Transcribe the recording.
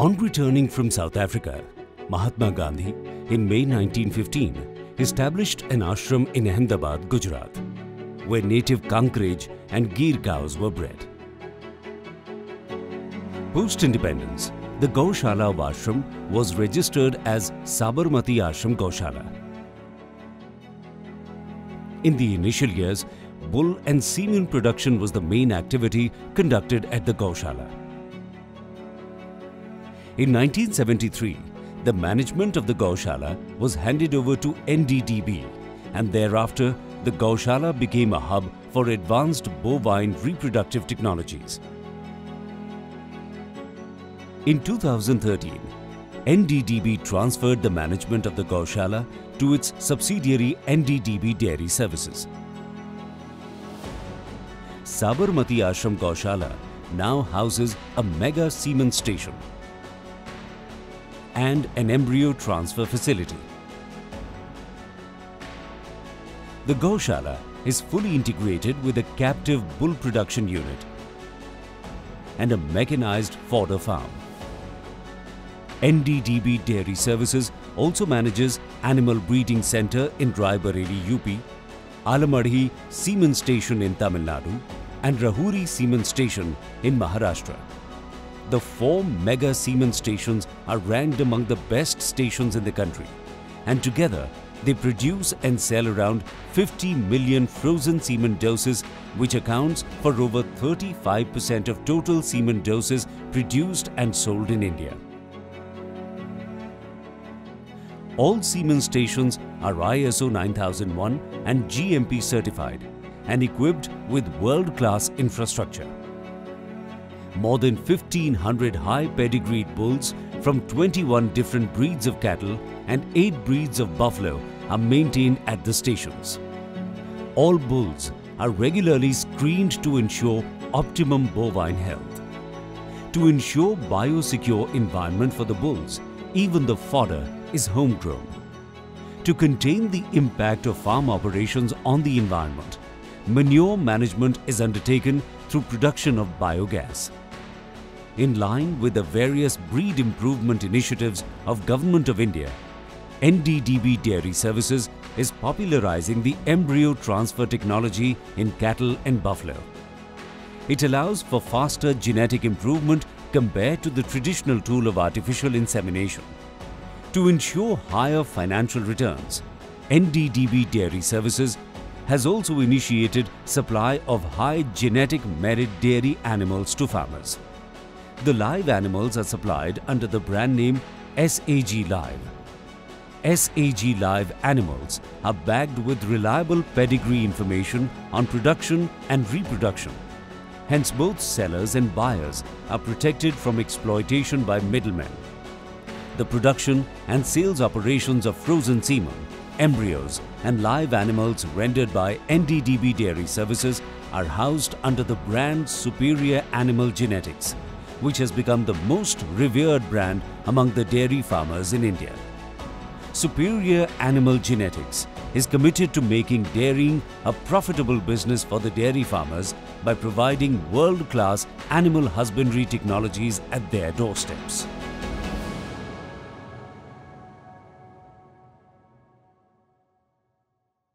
On returning from South Africa, Mahatma Gandhi, in May 1915, established an ashram in Ahmedabad, Gujarat, where native Kankrej and Gir cows were bred. Post-independence, the Gaushala ashram was registered as Sabarmati Ashram Gaushala. In the initial years, bull and semen production was the main activity conducted at the Gaushala. In 1973, the management of the Gaushala was handed over to NDDB and thereafter the Gaushala became a hub for advanced bovine reproductive technologies. In 2013, NDDB transferred the management of the Gaushala to its subsidiary NDDB Dairy Services. Sabarmati Ashram Gaushala now houses a mega semen station and an embryo transfer facility. The Gaushala is fully integrated with a captive bull production unit and a mechanized fodder farm. NDDB Dairy Services also manages Animal Breeding Center in Raebareli, UP, Alamadhi Semen Station in Tamil Nadu and Rahuri Semen Station in Maharashtra. The four mega semen stations are ranked among the best stations in the country and together they produce and sell around 50 million frozen semen doses which accounts for over 35% of total semen doses produced and sold in India. All semen stations are ISO 9001 and GMP certified and equipped with world-class infrastructure. More than 1500 high pedigreed bulls from 21 different breeds of cattle and 8 breeds of buffalo are maintained at the stations. All bulls are regularly screened to ensure optimum bovine health. To ensure biosecure environment for the bulls, even the fodder is homegrown. To contain the impact of farm operations on the environment, manure management is undertaken through production of biogas. In line with the various breed improvement initiatives of Government of India, NDDB Dairy Services is popularizing the embryo transfer technology in cattle and buffalo. It allows for faster genetic improvement compared to the traditional tool of artificial insemination. To ensure higher financial returns, NDDB Dairy Services has also initiated supply of high genetic merit dairy animals to farmers. The live animals are supplied under the brand name SAG Live. SAG Live animals are bagged with reliable pedigree information on production and reproduction. Hence both sellers and buyers are protected from exploitation by middlemen. The production and sales operations of frozen semen, embryos and live animals rendered by NDDB Dairy Services are housed under the brand Superior Animal Genetics, which has become the most revered brand among the dairy farmers in India. Superior Animal Genetics is committed to making dairying a profitable business for the dairy farmers by providing world-class animal husbandry technologies at their doorsteps.